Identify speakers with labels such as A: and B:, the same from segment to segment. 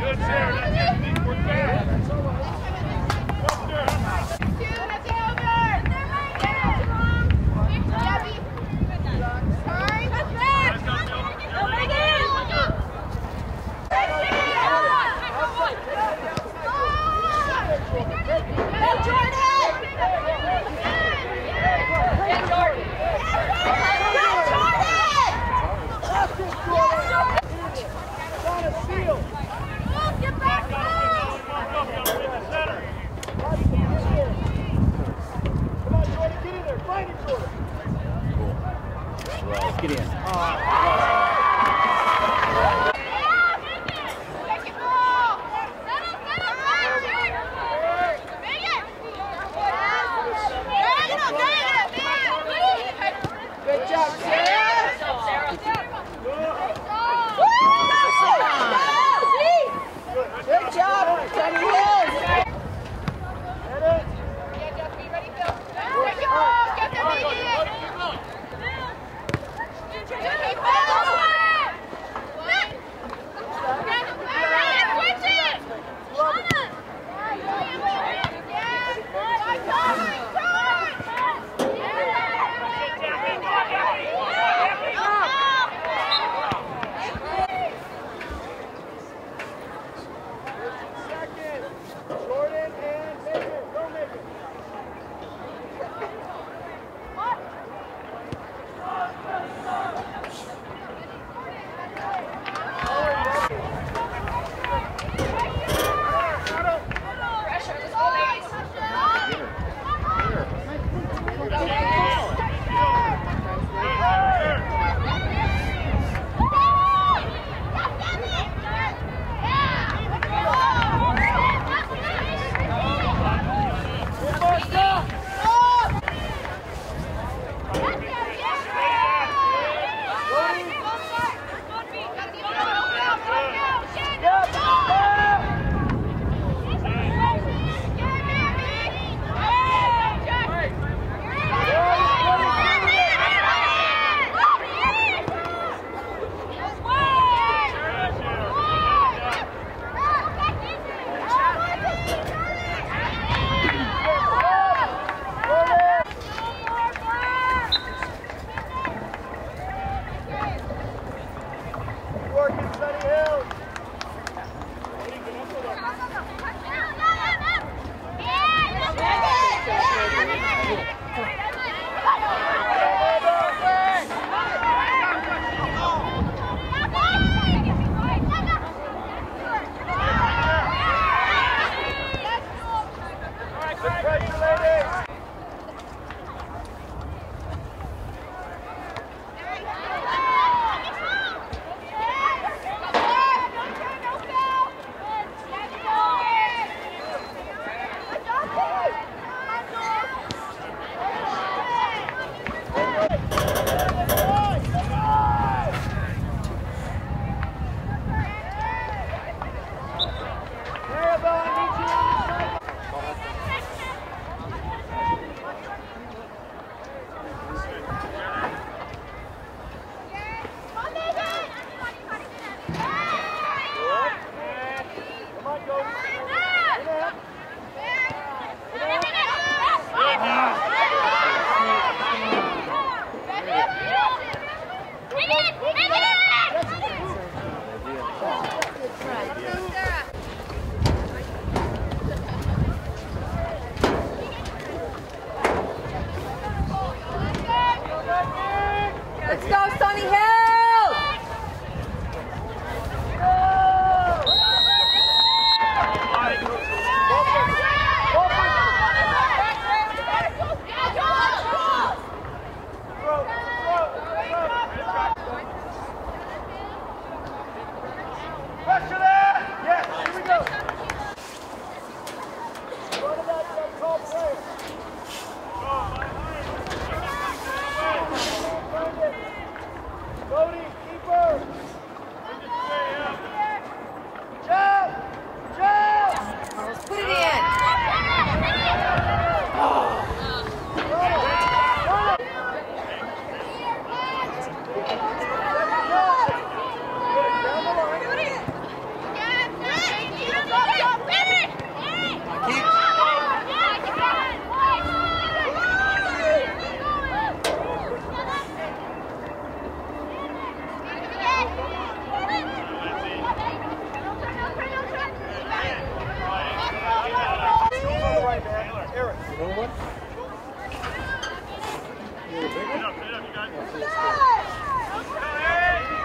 A: Good,
B: Sarah.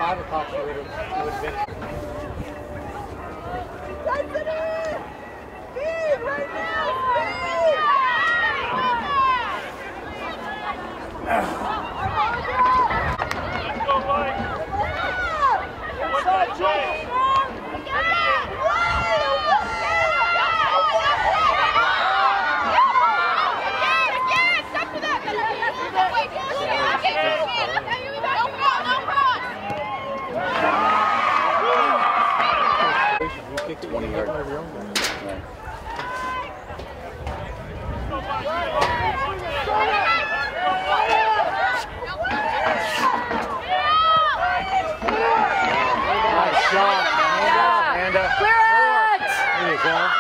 C: 5 o'clock, you would have been.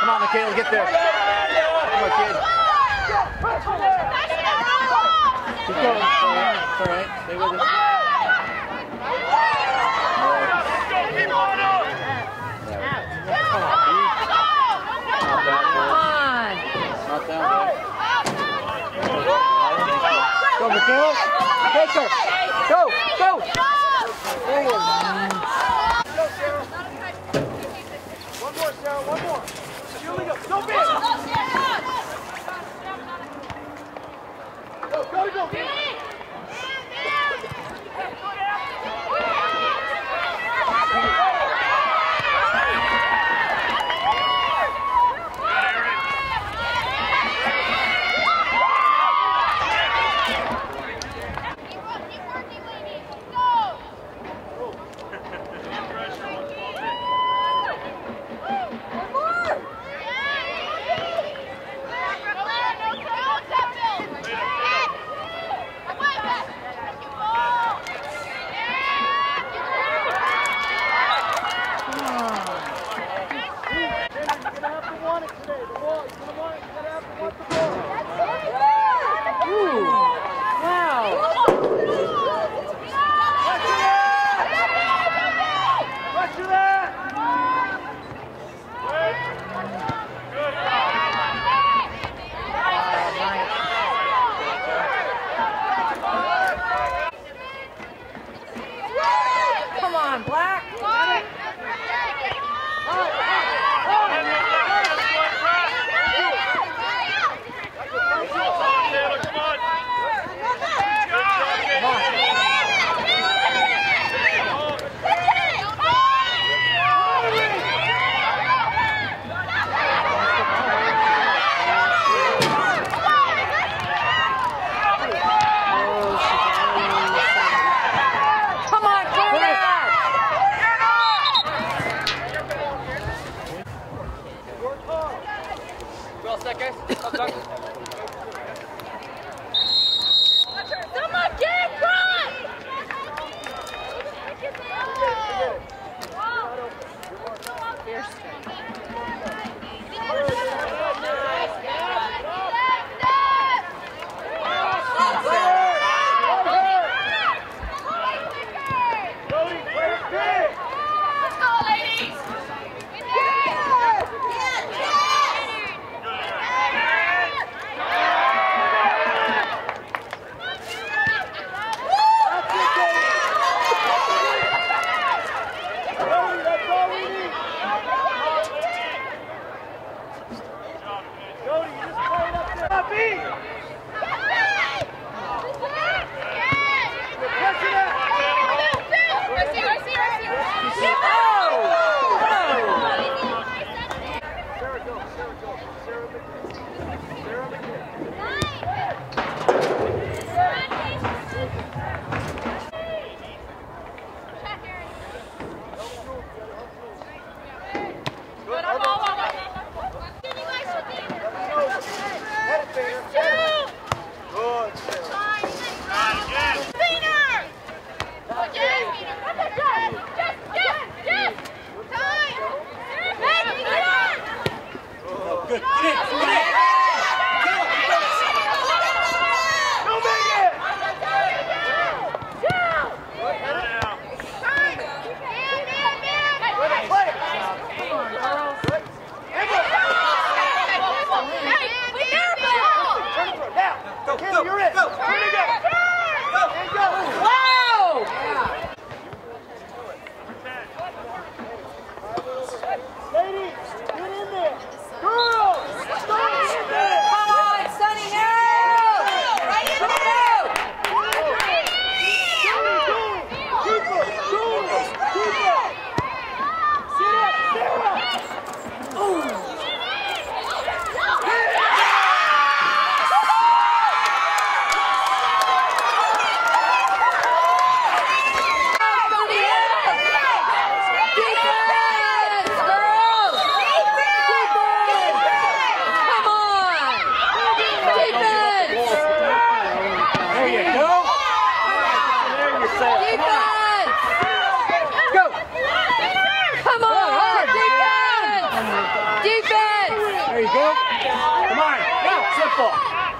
D: Come on, Michaela, get there. Come on, kid. Keep going. It's all right. It's all right. Stay with. Bad. Go, Michaela. Take her. Go, go.
B: One more, Sarah, one more. Julie, go. Go, big. Go, go, go.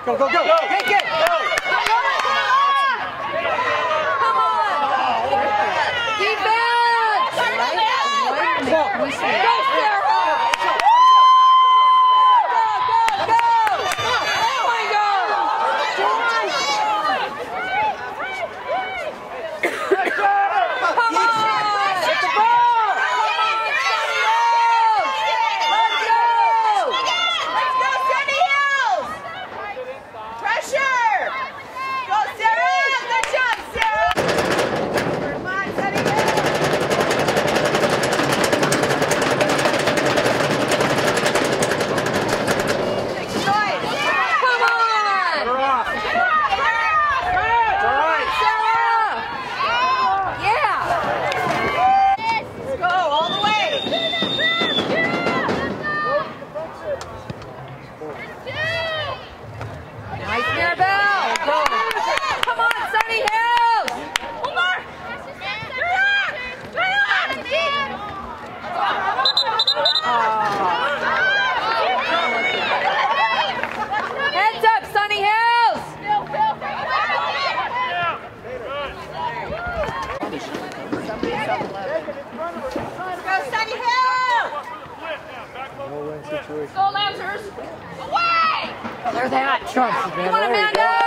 B: Go,
D: go, go. go. Take it.
E: Go. Come on. Defense. Go.
F: Go, Sunny Hill! Go,
E: Lancers! Away!
A: Oh,
E: there's that.
B: Come on,
F: Amanda!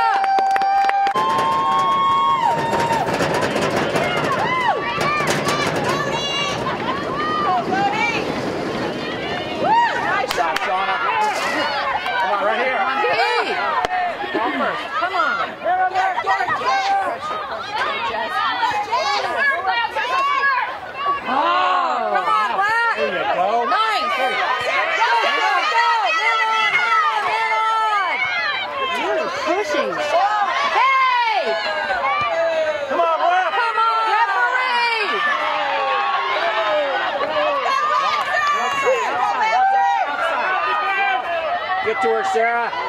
G: Sarah.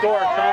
F: historic time.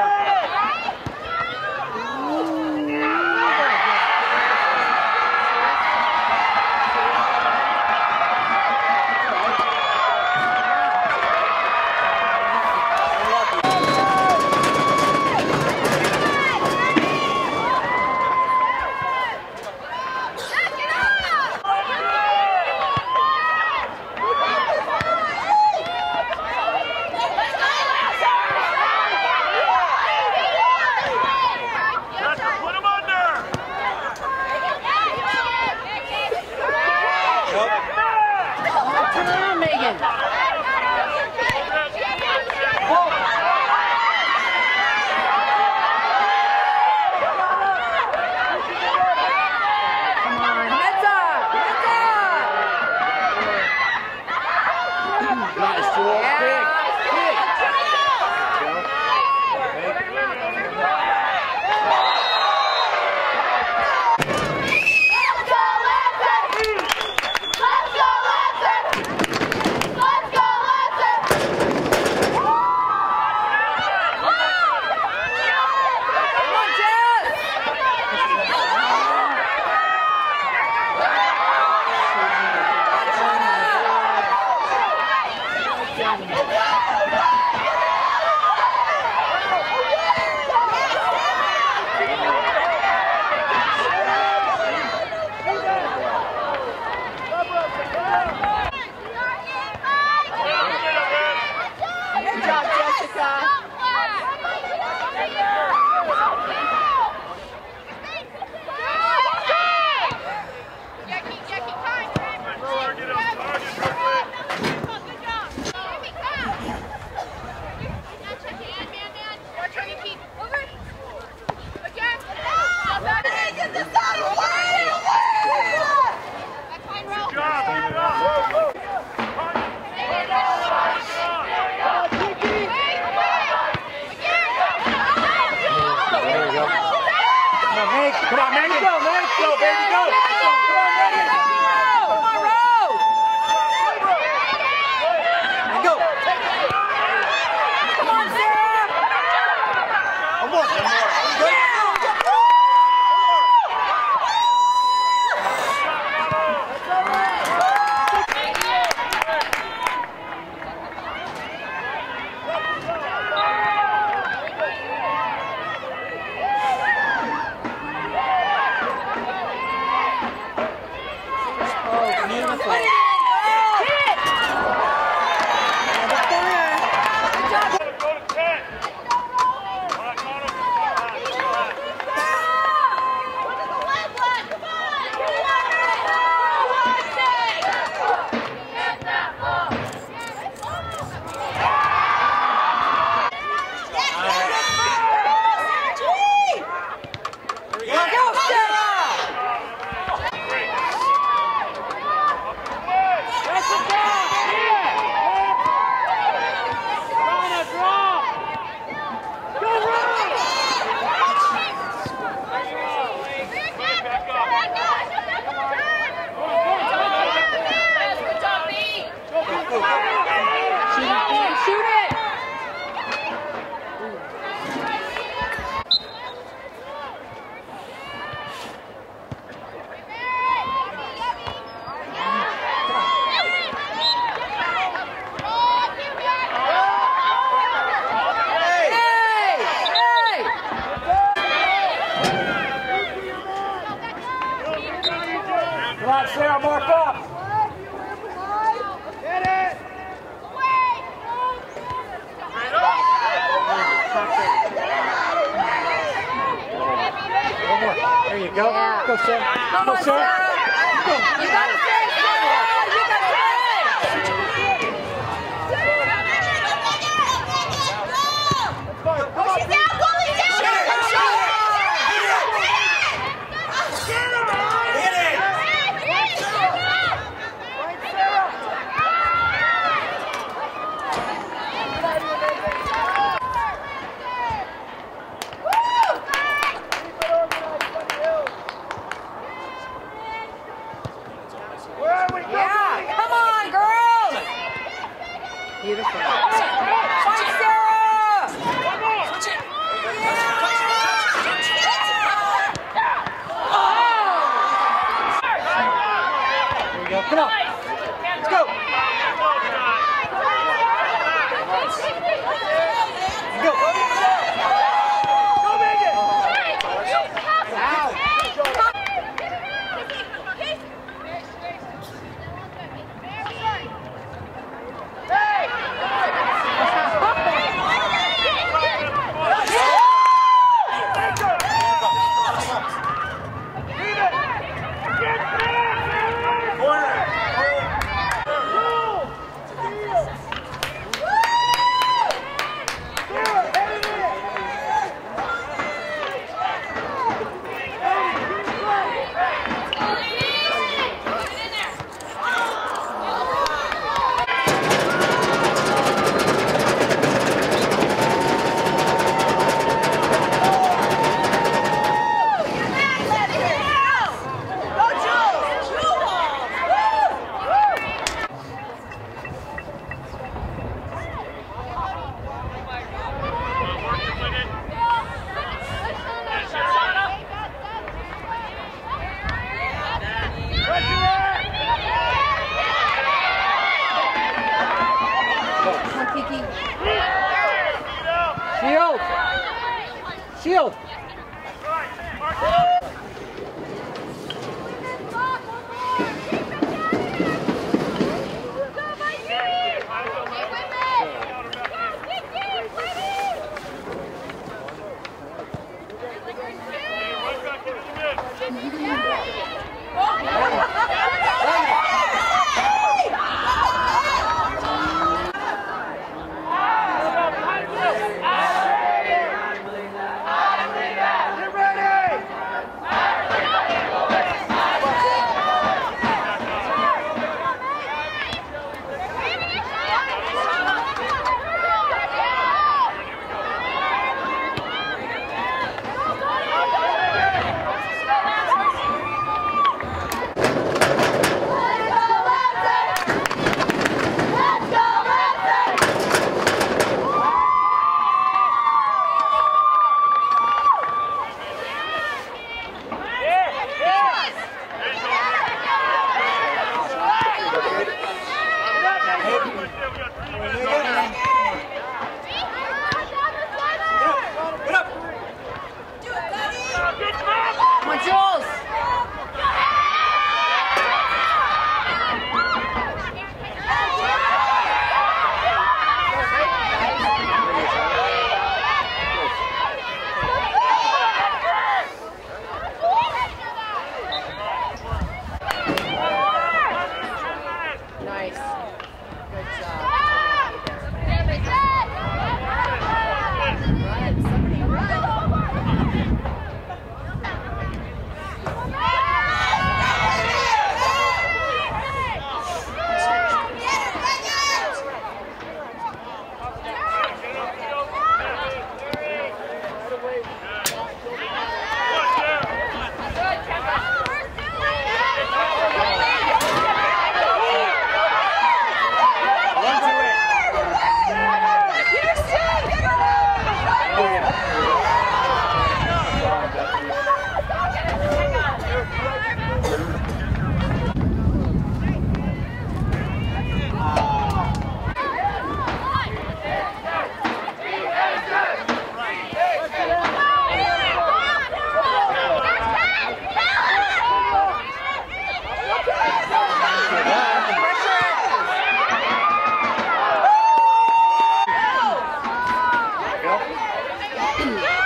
G: Yeah.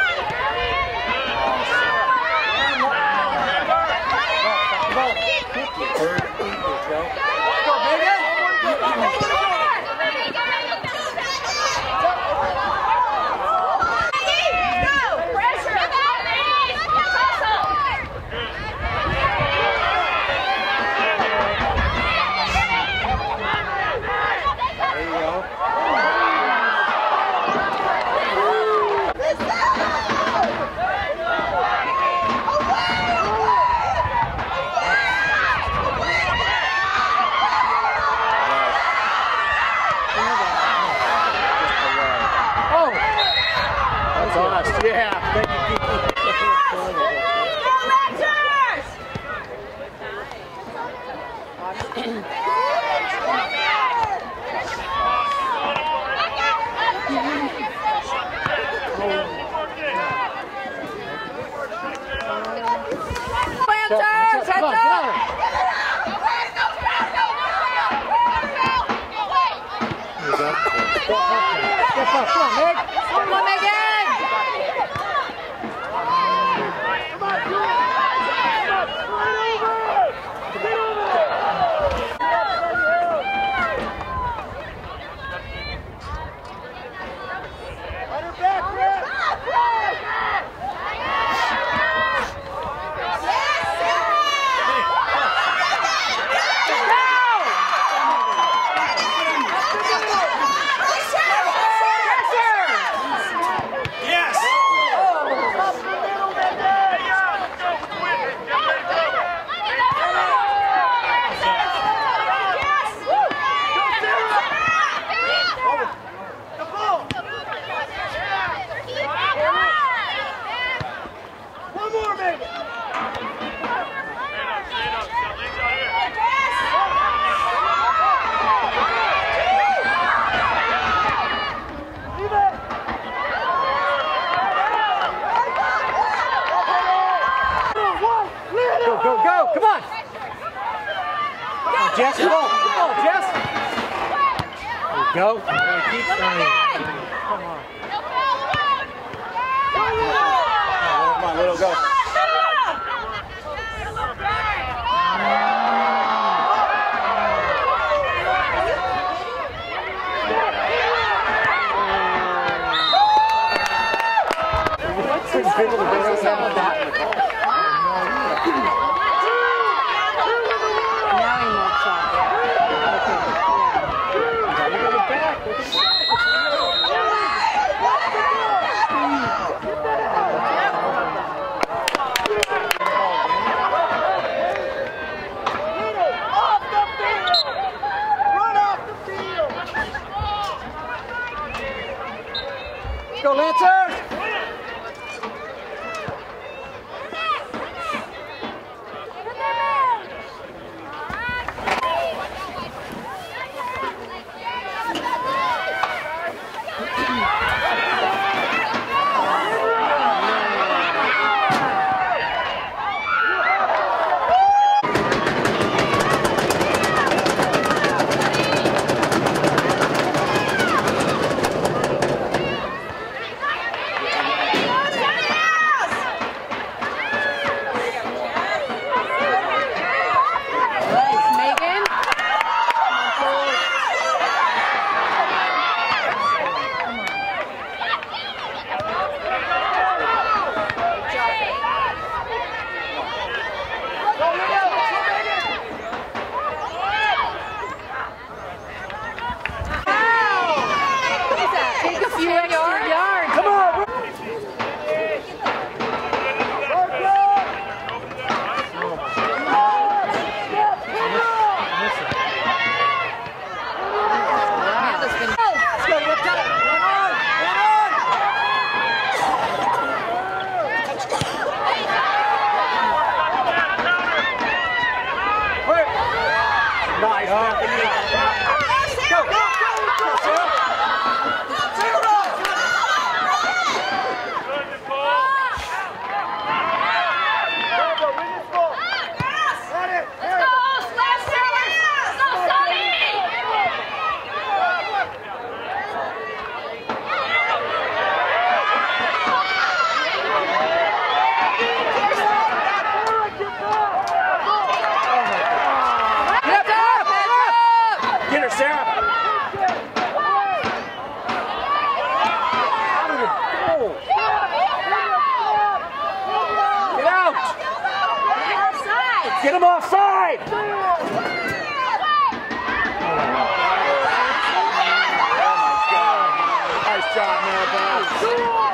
D: Job,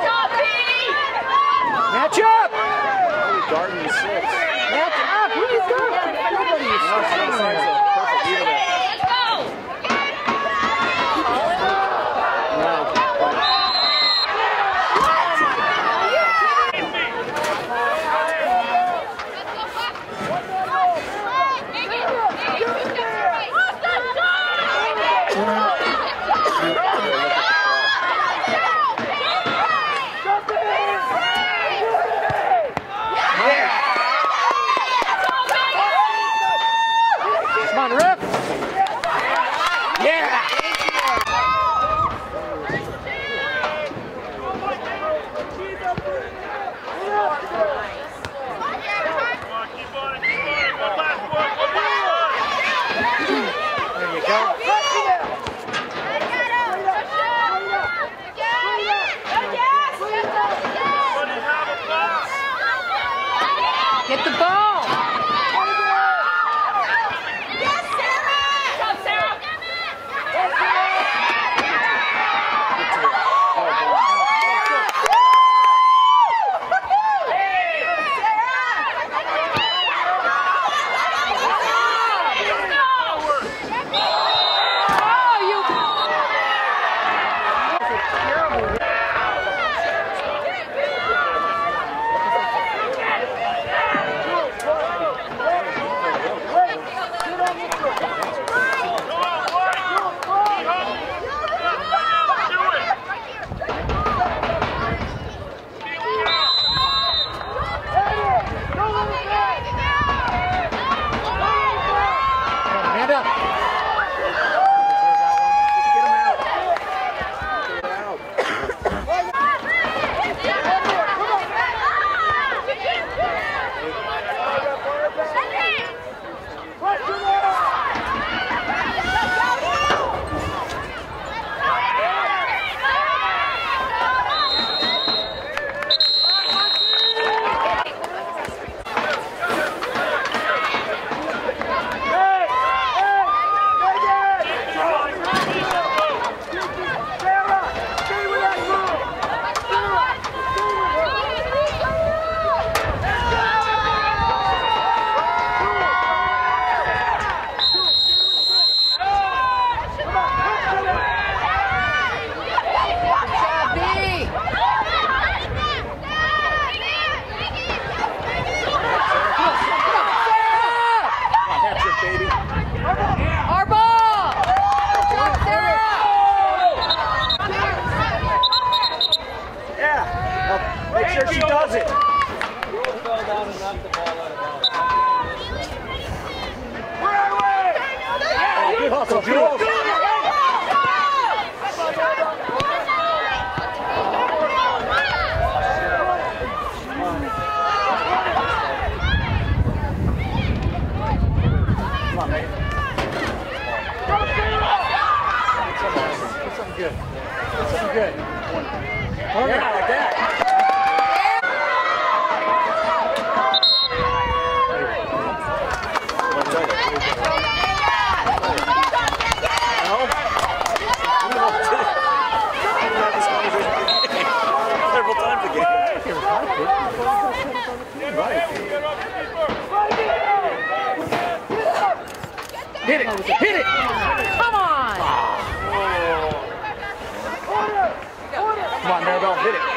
F: Hit it.